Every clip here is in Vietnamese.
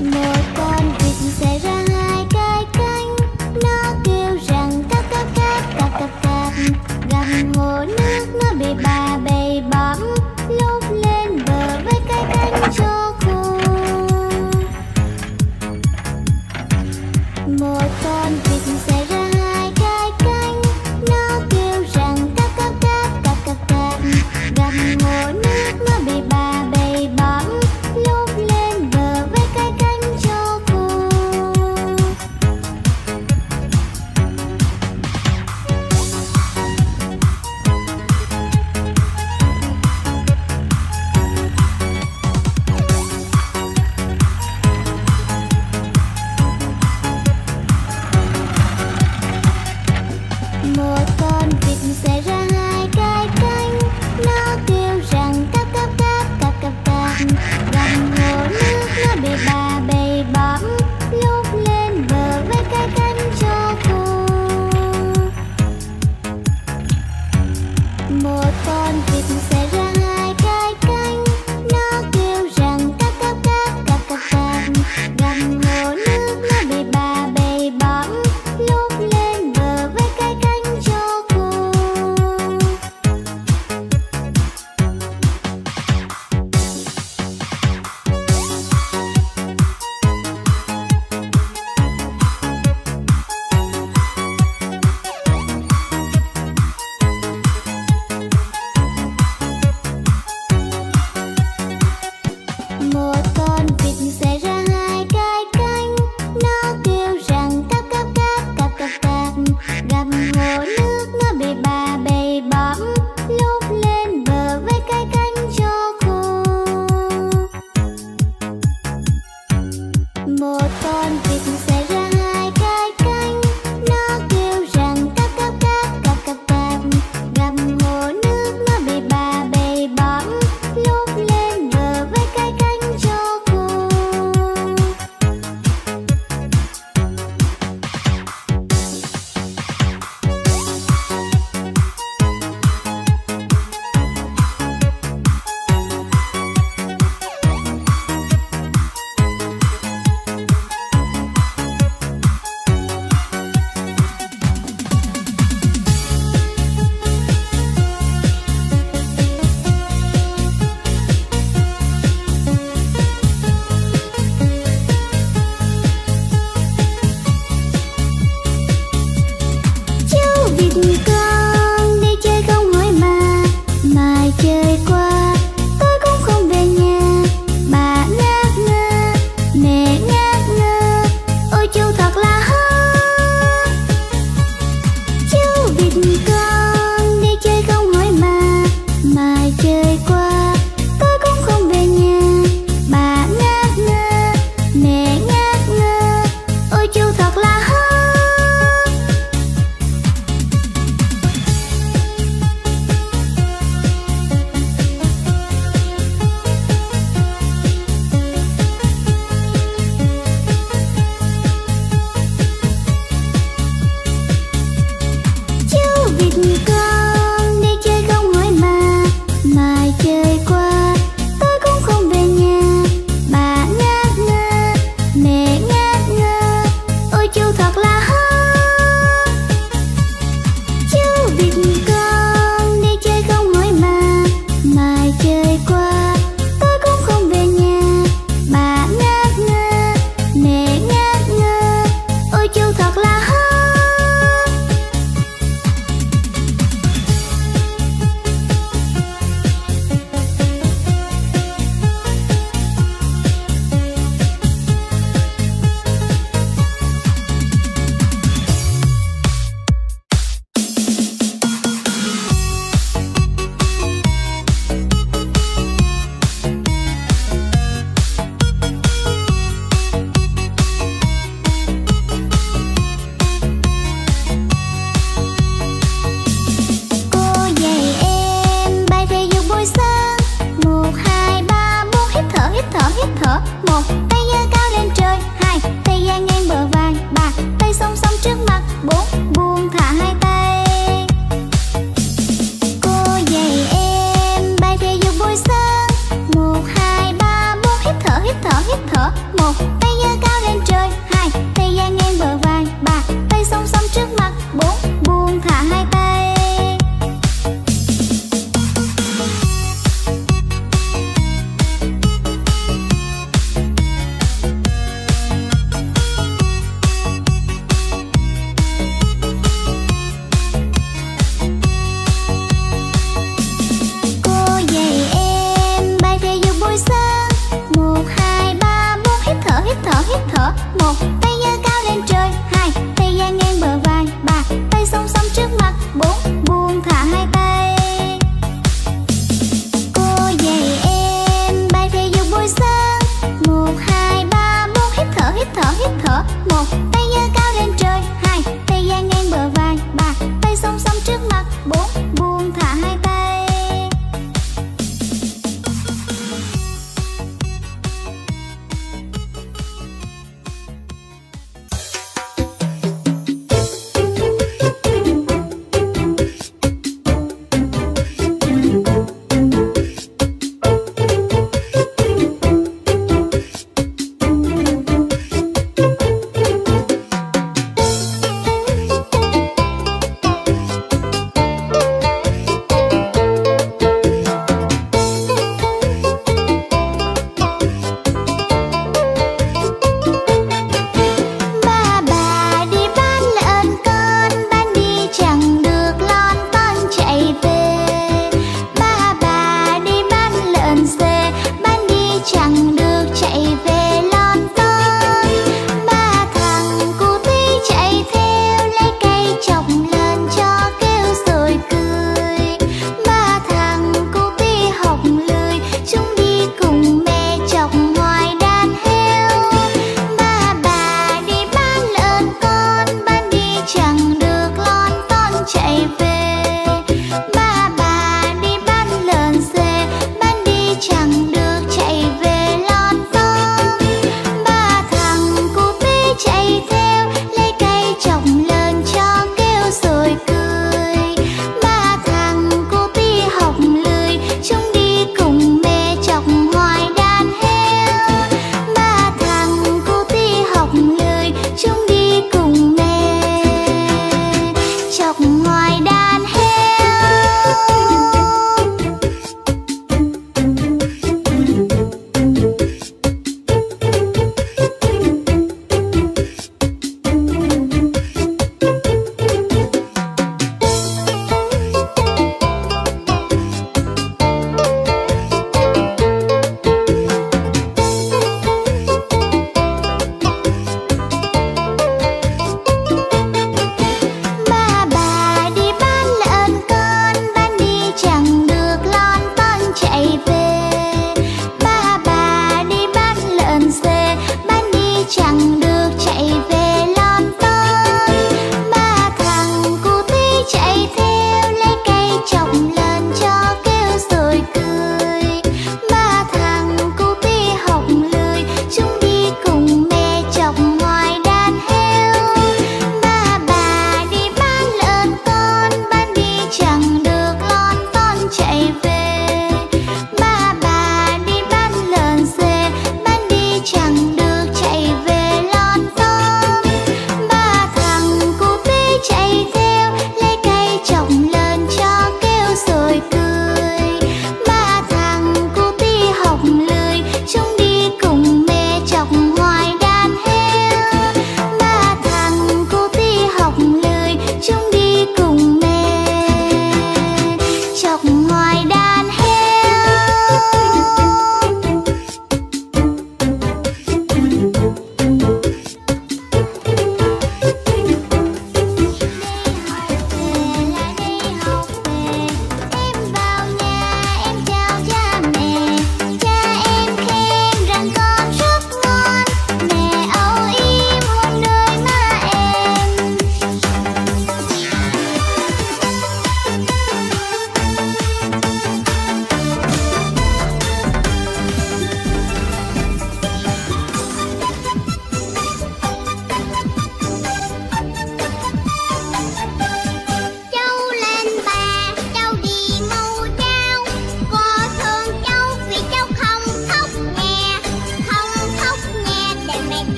more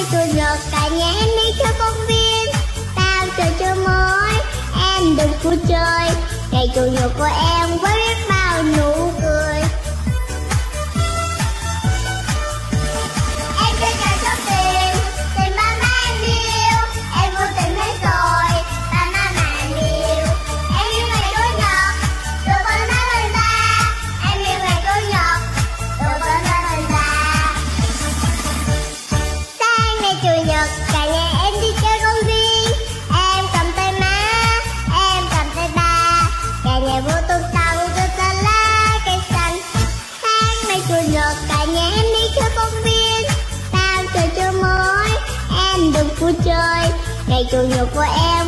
tay tôi giật cả nhà em đi chơi công viên. Tao chơi chơi mới, em đừng vui chơi. Ngày chủ nhật của em chủ nhật, cả nhà em đi chơi công viên. Em cầm tay má, em cầm tay ba cả nhà vô tung tăng cho ta lá cây xanh. Sáng nay chủ nhật, cả nhà em đi chơi công viên. Tao chơi chơi mới em đừng vui chơi. Ngày chủ nhật của em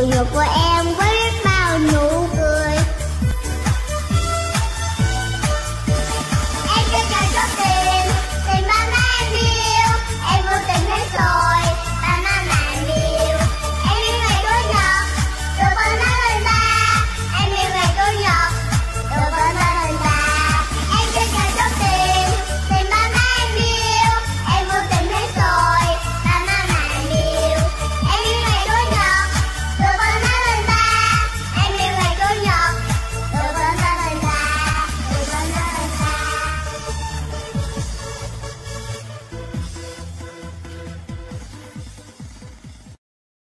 chủ nhục của em.